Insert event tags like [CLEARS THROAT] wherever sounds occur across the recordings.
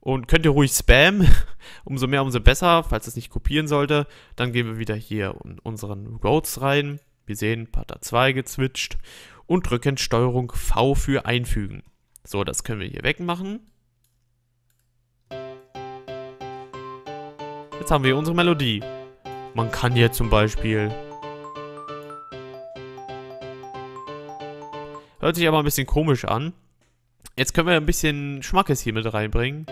Und könnt ihr ruhig spammen. [LAUGHS] umso mehr, umso besser. Falls es nicht kopieren sollte, dann gehen wir wieder hier in unseren Roads rein. Wir sehen Pater 2 gezwitscht. Und drücken Steuerung V für einfügen. So, das können wir hier wegmachen. Jetzt haben wir unsere Melodie. Man kann hier zum Beispiel... Hört sich aber ein bisschen komisch an. Jetzt können wir ein bisschen Schmackes hier mit reinbringen.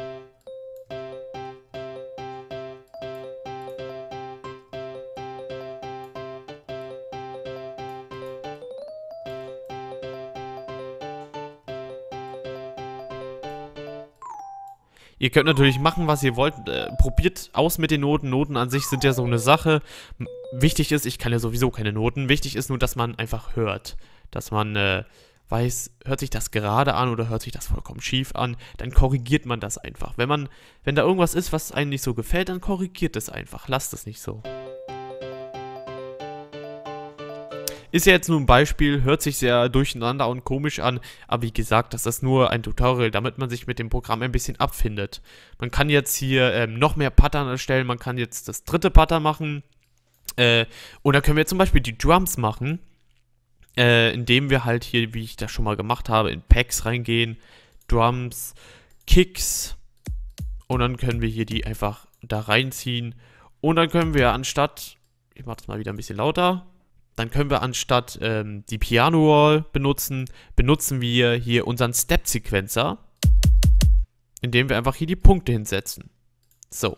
Ihr könnt natürlich machen, was ihr wollt. Äh, probiert aus mit den Noten. Noten an sich sind ja so eine Sache. Wichtig ist, ich kann ja sowieso keine Noten. Wichtig ist nur, dass man einfach hört. Dass man äh, weiß, hört sich das gerade an oder hört sich das vollkommen schief an. Dann korrigiert man das einfach. Wenn man, wenn da irgendwas ist, was einem nicht so gefällt, dann korrigiert es einfach. Lasst es nicht so. Ist ja jetzt nur ein Beispiel, hört sich sehr durcheinander und komisch an, aber wie gesagt, das ist nur ein Tutorial, damit man sich mit dem Programm ein bisschen abfindet. Man kann jetzt hier ähm, noch mehr Pattern erstellen, man kann jetzt das dritte Pattern machen. Äh, und dann können wir zum Beispiel die Drums machen, äh, indem wir halt hier, wie ich das schon mal gemacht habe, in Packs reingehen, Drums, Kicks und dann können wir hier die einfach da reinziehen und dann können wir anstatt, ich mache das mal wieder ein bisschen lauter, dann können wir anstatt ähm, die Piano Roll benutzen, benutzen wir hier unseren Step-Sequencer, indem wir einfach hier die Punkte hinsetzen. So.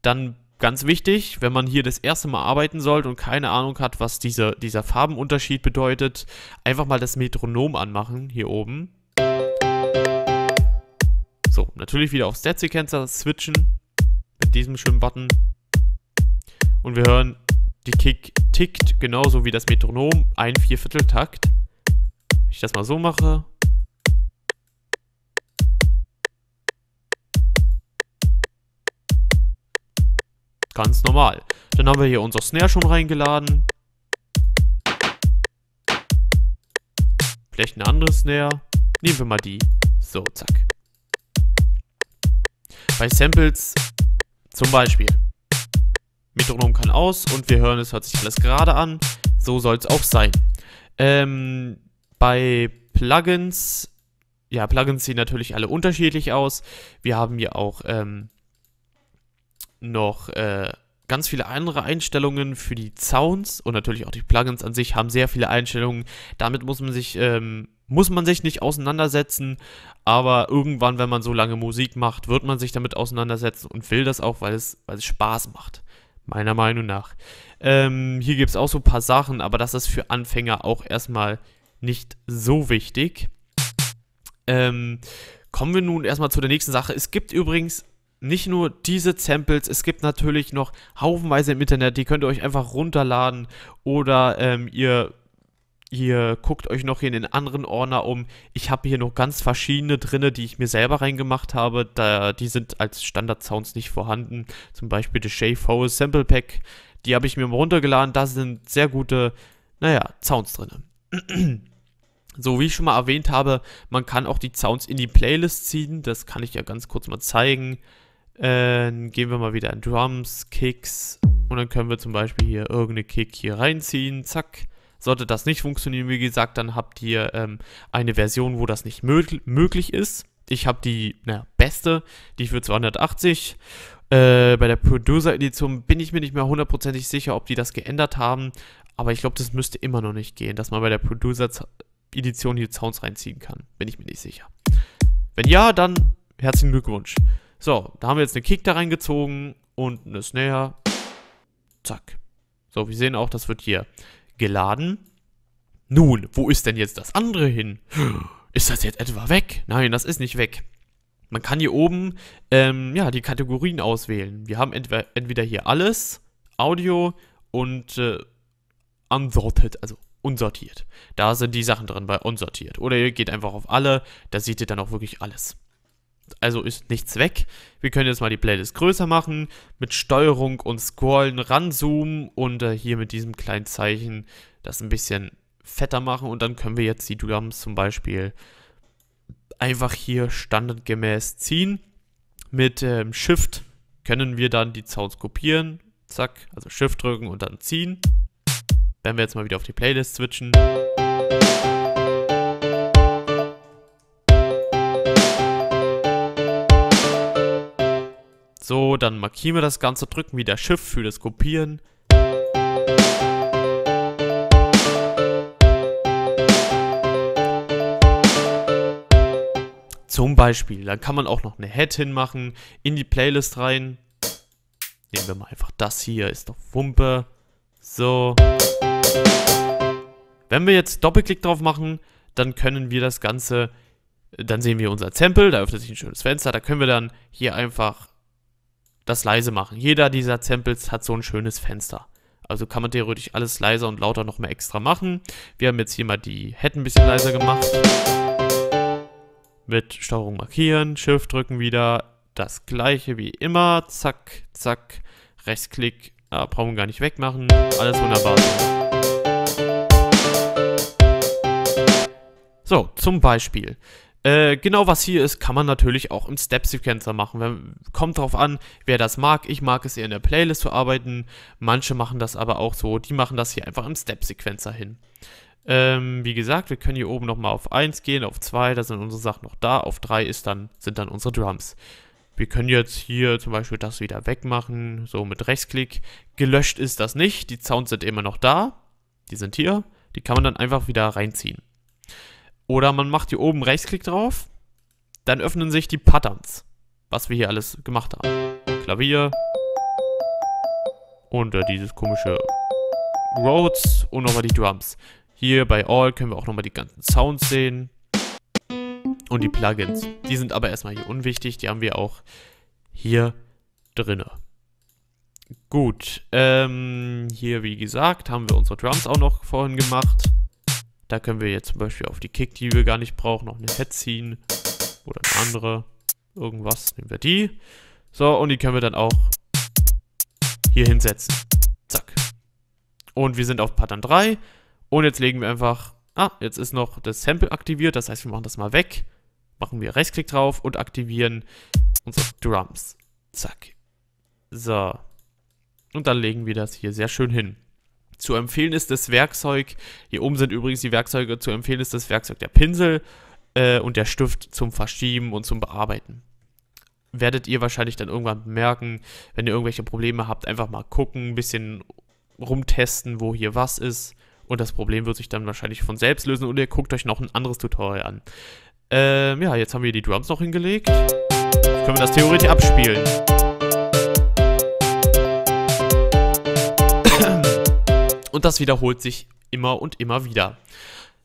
Dann ganz wichtig, wenn man hier das erste Mal arbeiten sollte und keine Ahnung hat, was diese, dieser Farbenunterschied bedeutet, einfach mal das Metronom anmachen, hier oben. So, natürlich wieder auf Step-Sequencer switchen, mit diesem schönen Button. Und wir hören die Kick tickt genauso wie das Metronom, ein Viervierteltakt. Wenn ich das mal so mache. Ganz normal. Dann haben wir hier unser Snare schon reingeladen. Vielleicht eine andere Snare. Nehmen wir mal die. So, zack. Bei Samples zum Beispiel. Metronom kann aus und wir hören, es hört sich alles gerade an. So soll es auch sein. Ähm, bei Plugins, ja, Plugins sehen natürlich alle unterschiedlich aus. Wir haben hier auch ähm, noch äh, ganz viele andere Einstellungen für die Sounds und natürlich auch die Plugins an sich haben sehr viele Einstellungen. Damit muss man sich ähm, muss man sich nicht auseinandersetzen, aber irgendwann, wenn man so lange Musik macht, wird man sich damit auseinandersetzen und will das auch, weil es, weil es Spaß macht meiner Meinung nach. Ähm, hier gibt es auch so ein paar Sachen, aber das ist für Anfänger auch erstmal nicht so wichtig. Ähm, kommen wir nun erstmal zu der nächsten Sache. Es gibt übrigens nicht nur diese Samples, es gibt natürlich noch haufenweise im Internet, die könnt ihr euch einfach runterladen oder ähm, ihr Ihr guckt euch noch in den anderen Ordner um. Ich habe hier noch ganz verschiedene drinne, die ich mir selber reingemacht habe. Da, die sind als Standard-Sounds nicht vorhanden. Zum Beispiel das Shave Sample Pack. Die habe ich mir mal runtergeladen. Da sind sehr gute, naja, Sounds drin. [CLEARS THROAT] So, wie ich schon mal erwähnt habe, man kann auch die Sounds in die Playlist ziehen. Das kann ich ja ganz kurz mal zeigen. Äh, gehen wir mal wieder in Drums, Kicks. Und dann können wir zum Beispiel hier irgendeine Kick hier reinziehen. Zack. Sollte das nicht funktionieren, wie gesagt, dann habt ihr ähm, eine Version, wo das nicht mög möglich ist. Ich habe die naja, beste, die für 280. Äh, bei der Producer-Edition bin ich mir nicht mehr hundertprozentig sicher, ob die das geändert haben. Aber ich glaube, das müsste immer noch nicht gehen, dass man bei der Producer-Edition hier Sounds reinziehen kann. Bin ich mir nicht sicher. Wenn ja, dann herzlichen Glückwunsch. So, da haben wir jetzt eine Kick da reingezogen und eine Snare. Zack. So, wir sehen auch, das wird hier geladen. Nun, wo ist denn jetzt das andere hin? Ist das jetzt etwa weg? Nein, das ist nicht weg. Man kann hier oben ähm, ja, die Kategorien auswählen. Wir haben entweder, entweder hier alles, Audio und äh, unsorted, also unsortiert. Da sind die Sachen drin bei unsortiert. Oder ihr geht einfach auf alle, da seht ihr dann auch wirklich alles. Also ist nichts weg. Wir können jetzt mal die Playlist größer machen, mit Steuerung und Scrollen ranzoomen und äh, hier mit diesem kleinen Zeichen das ein bisschen fetter machen und dann können wir jetzt die Drums zum Beispiel einfach hier standardgemäß ziehen. Mit ähm, Shift können wir dann die Sounds kopieren. Zack, also Shift drücken und dann ziehen. Wenn wir jetzt mal wieder auf die Playlist switchen. Dann markieren wir das Ganze, drücken wieder Shift für das Kopieren. Zum Beispiel, dann kann man auch noch eine Head hinmachen, in die Playlist rein. Nehmen wir mal einfach das hier, ist doch Wumpe. So. Wenn wir jetzt Doppelklick drauf machen, dann können wir das Ganze, dann sehen wir unser Sample, da öffnet sich ein schönes Fenster, da können wir dann hier einfach das leise machen. Jeder dieser Samples hat so ein schönes Fenster. Also kann man theoretisch alles leiser und lauter noch mehr extra machen. Wir haben jetzt hier mal die Head ein bisschen leiser gemacht. Mit Steuerung markieren, Shift drücken wieder. Das gleiche wie immer. Zack, zack. Rechtsklick. Ah, brauchen wir gar nicht wegmachen. Alles wunderbar. So, zum Beispiel. Äh, genau was hier ist, kann man natürlich auch im Step-Sequencer machen. Wenn, kommt drauf an, wer das mag. Ich mag es eher in der Playlist zu arbeiten. Manche machen das aber auch so. Die machen das hier einfach im Step-Sequencer hin. Ähm, wie gesagt, wir können hier oben nochmal auf 1 gehen, auf 2, da sind unsere Sachen noch da. Auf 3 ist dann, sind dann unsere Drums. Wir können jetzt hier zum Beispiel das wieder wegmachen, so mit Rechtsklick. Gelöscht ist das nicht, die Sounds sind immer noch da. Die sind hier. Die kann man dann einfach wieder reinziehen. Oder man macht hier oben Rechtsklick drauf, dann öffnen sich die Patterns, was wir hier alles gemacht haben. Klavier und äh, dieses komische Rhodes und nochmal die Drums. Hier bei All können wir auch nochmal die ganzen Sounds sehen und die Plugins. Die sind aber erstmal hier unwichtig, die haben wir auch hier drinne. Gut, ähm, hier wie gesagt haben wir unsere Drums auch noch vorhin gemacht. Da können wir jetzt zum Beispiel auf die Kick, die wir gar nicht brauchen, noch eine Head ziehen. Oder eine andere. Irgendwas. Nehmen wir die. So, und die können wir dann auch hier hinsetzen. Zack. Und wir sind auf Pattern 3. Und jetzt legen wir einfach... Ah, jetzt ist noch das Sample aktiviert. Das heißt, wir machen das mal weg. Machen wir Rechtsklick drauf und aktivieren unsere Drums. Zack. So. Und dann legen wir das hier sehr schön hin. Zu empfehlen ist das Werkzeug, hier oben sind übrigens die Werkzeuge, zu empfehlen ist das Werkzeug der Pinsel äh, und der Stift zum Verschieben und zum Bearbeiten. Werdet ihr wahrscheinlich dann irgendwann merken, wenn ihr irgendwelche Probleme habt, einfach mal gucken, ein bisschen rumtesten, wo hier was ist. Und das Problem wird sich dann wahrscheinlich von selbst lösen oder ihr guckt euch noch ein anderes Tutorial an. Ähm, ja, jetzt haben wir die Drums noch hingelegt. Jetzt können wir das theoretisch abspielen. Das wiederholt sich immer und immer wieder.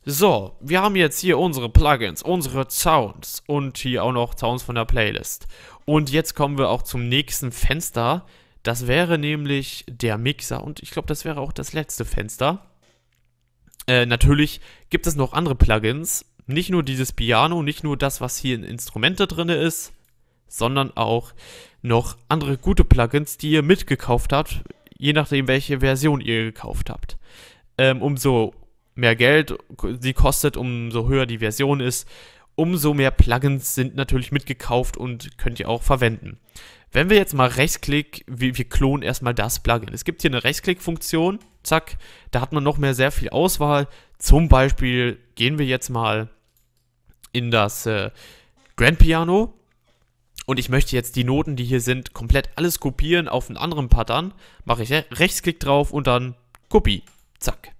So, wir haben jetzt hier unsere Plugins, unsere Sounds und hier auch noch Sounds von der Playlist. Und jetzt kommen wir auch zum nächsten Fenster. Das wäre nämlich der Mixer und ich glaube, das wäre auch das letzte Fenster. Äh, natürlich gibt es noch andere Plugins. Nicht nur dieses Piano, nicht nur das, was hier in Instrumente drin ist, sondern auch noch andere gute Plugins, die ihr mitgekauft habt je nachdem, welche Version ihr gekauft habt. Ähm, umso mehr Geld sie kostet, umso höher die Version ist, umso mehr Plugins sind natürlich mitgekauft und könnt ihr auch verwenden. Wenn wir jetzt mal Rechtsklick, wir, wir klonen erstmal das Plugin. Es gibt hier eine Rechtsklick-Funktion, zack, da hat man noch mehr sehr viel Auswahl. Zum Beispiel gehen wir jetzt mal in das äh, Grand Piano und ich möchte jetzt die Noten, die hier sind, komplett alles kopieren auf einen anderen Pattern, mache ich Rechtsklick drauf und dann Kopie. Zack.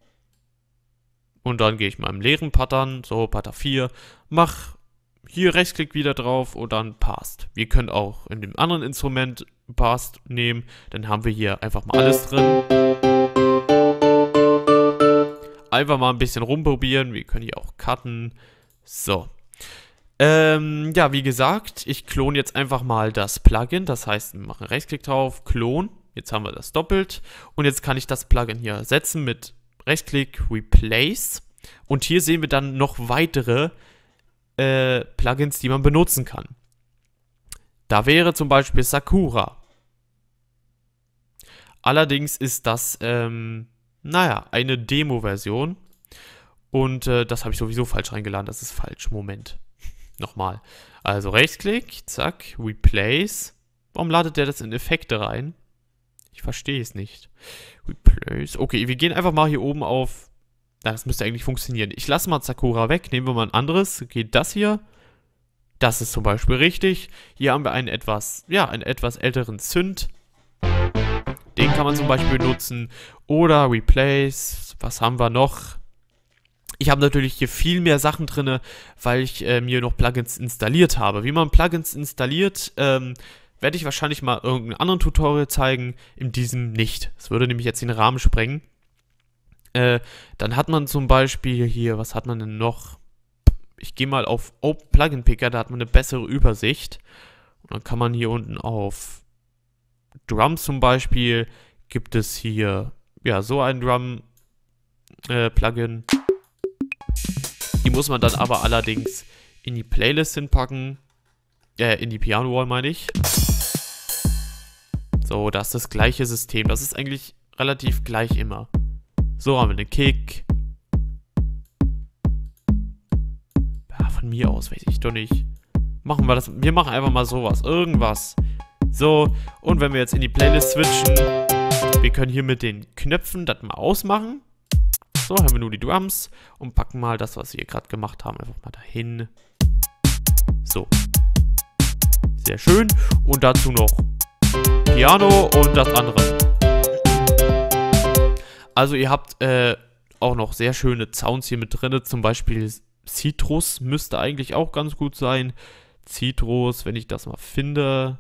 Und dann gehe ich mal im leeren Pattern, so Pattern 4, mache hier Rechtsklick wieder drauf und dann Passt. Wir können auch in dem anderen Instrument Passt nehmen, dann haben wir hier einfach mal alles drin. Einfach mal ein bisschen rumprobieren, wir können hier auch cutten. So, ähm, ja, wie gesagt, ich klone jetzt einfach mal das Plugin. Das heißt, wir machen Rechtsklick drauf, Klon. Jetzt haben wir das doppelt. Und jetzt kann ich das Plugin hier setzen mit Rechtsklick, Replace. Und hier sehen wir dann noch weitere äh, Plugins, die man benutzen kann. Da wäre zum Beispiel Sakura. Allerdings ist das, ähm, naja, eine Demo-Version. Und äh, das habe ich sowieso falsch reingeladen. Das ist falsch. Moment. Nochmal. Also Rechtsklick, zack, Replace. Warum ladet der das in Effekte rein? Ich verstehe es nicht. Replace. Okay, wir gehen einfach mal hier oben auf. Na, das müsste eigentlich funktionieren. Ich lasse mal Sakura weg. Nehmen wir mal ein anderes. Geht das hier. Das ist zum Beispiel richtig. Hier haben wir einen etwas, ja, einen etwas älteren Synth. Den kann man zum Beispiel nutzen. Oder Replace. Was haben wir noch? Ich habe natürlich hier viel mehr Sachen drin, weil ich äh, mir noch Plugins installiert habe. Wie man Plugins installiert, ähm, werde ich wahrscheinlich mal irgendeinen anderen Tutorial zeigen, in diesem nicht. Das würde nämlich jetzt den Rahmen sprengen. Äh, dann hat man zum Beispiel hier, was hat man denn noch? Ich gehe mal auf Open Plugin Picker, da hat man eine bessere Übersicht. Und dann kann man hier unten auf Drums zum Beispiel, gibt es hier, ja, so ein Drum äh, Plugin. Die muss man dann aber allerdings in die Playlist hinpacken. Äh, in die Piano Wall meine ich. So, das ist das gleiche System. Das ist eigentlich relativ gleich immer. So, haben wir den Kick. Ja, von mir aus, weiß ich doch nicht. Machen wir das. Wir machen einfach mal sowas. Irgendwas. So, und wenn wir jetzt in die Playlist switchen, wir können hier mit den Knöpfen das mal ausmachen. So, haben wir nur die Drums und packen mal das, was wir gerade gemacht haben, einfach mal dahin. So. Sehr schön. Und dazu noch Piano und das andere. Also ihr habt äh, auch noch sehr schöne Sounds hier mit drin. Zum Beispiel Citrus müsste eigentlich auch ganz gut sein. Citrus, wenn ich das mal finde.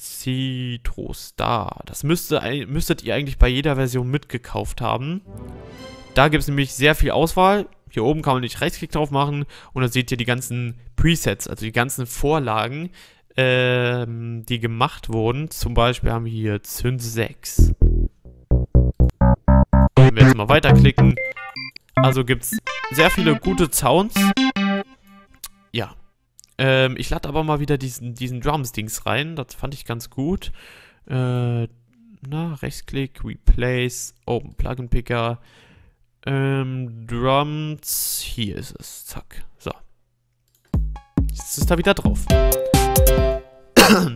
Citrus, da. Das müsste, müsstet ihr eigentlich bei jeder Version mitgekauft haben. Da gibt es nämlich sehr viel Auswahl. Hier oben kann man nicht Rechtsklick drauf machen und dann seht ihr die ganzen Presets, also die ganzen Vorlagen, ähm, die gemacht wurden. Zum Beispiel haben wir hier Zünd 6. Wenn wir jetzt mal weiterklicken. Also gibt es sehr viele gute Sounds. Ja. Ähm, ich lade aber mal wieder diesen, diesen Drums-Dings rein. Das fand ich ganz gut. Äh, na, Rechtsklick, Replace, Open Plugin Picker. Ähm, Drums. Hier ist es. Zack. So. Jetzt ist da wieder drauf.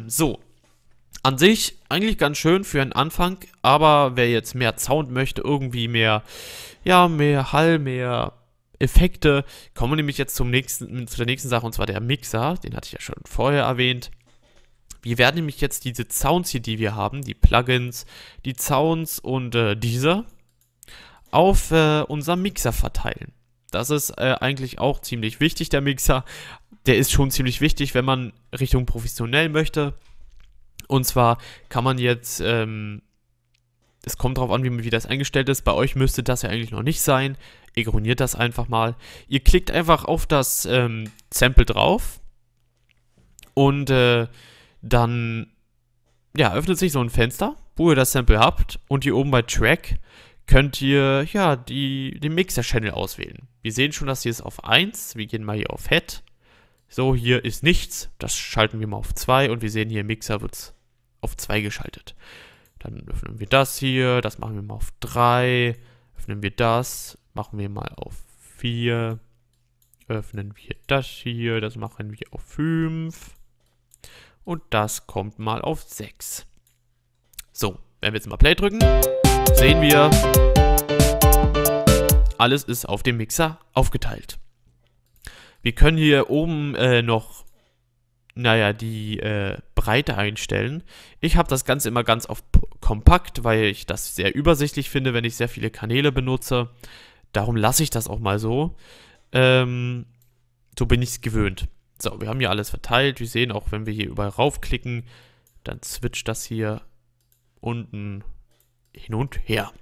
so. An sich eigentlich ganz schön für einen Anfang, aber wer jetzt mehr Sound möchte, irgendwie mehr, ja, mehr Hall, mehr Effekte, kommen wir nämlich jetzt zum nächsten, zu der nächsten Sache und zwar der Mixer, den hatte ich ja schon vorher erwähnt. Wir werden nämlich jetzt diese Sounds hier, die wir haben, die Plugins, die Sounds und äh, diese, auf äh, unserem Mixer verteilen. Das ist äh, eigentlich auch ziemlich wichtig, der Mixer. Der ist schon ziemlich wichtig, wenn man Richtung professionell möchte. Und zwar kann man jetzt, ähm, es kommt darauf an, wie, wie das eingestellt ist. Bei euch müsste das ja eigentlich noch nicht sein. Ignoriert das einfach mal. Ihr klickt einfach auf das ähm, Sample drauf. Und äh, dann ja, öffnet sich so ein Fenster, wo ihr das Sample habt. Und hier oben bei Track könnt ihr ja die, den Mixer-Channel auswählen. Wir sehen schon, dass hier ist auf 1. Wir gehen mal hier auf Head. So, hier ist nichts. Das schalten wir mal auf 2 und wir sehen hier, Mixer wird auf 2 geschaltet. Dann öffnen wir das hier, das machen wir mal auf 3. Öffnen wir das, machen wir mal auf 4. Öffnen wir das hier, das machen wir auf 5. Und das kommt mal auf 6. So, wenn wir jetzt mal Play drücken, sehen wir, alles ist auf dem Mixer aufgeteilt. Wir können hier oben äh, noch, naja, die äh, Breite einstellen. Ich habe das Ganze immer ganz auf kompakt, weil ich das sehr übersichtlich finde, wenn ich sehr viele Kanäle benutze. Darum lasse ich das auch mal so. Ähm, so bin ich es gewöhnt. So, wir haben hier alles verteilt. Wir sehen auch, wenn wir hier überall raufklicken, dann switcht das hier unten hin und her.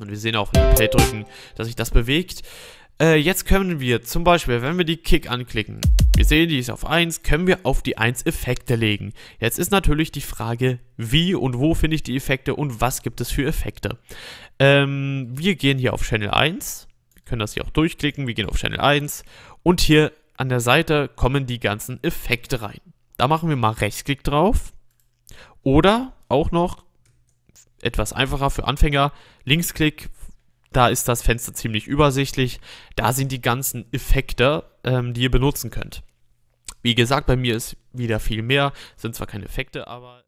Und wir sehen auch, wenn wir Play drücken, dass sich das bewegt. Äh, jetzt können wir zum Beispiel, wenn wir die Kick anklicken, wir sehen, die ist auf 1, können wir auf die 1 Effekte legen. Jetzt ist natürlich die Frage, wie und wo finde ich die Effekte und was gibt es für Effekte. Ähm, wir gehen hier auf Channel 1, wir können das hier auch durchklicken, wir gehen auf Channel 1 und hier an der Seite kommen die ganzen Effekte rein. Da machen wir mal Rechtsklick drauf oder auch noch etwas einfacher für Anfänger. Linksklick, da ist das Fenster ziemlich übersichtlich. Da sind die ganzen Effekte ähm, die ihr benutzen könnt. Wie gesagt, bei mir ist wieder viel mehr, sind zwar keine Effekte, aber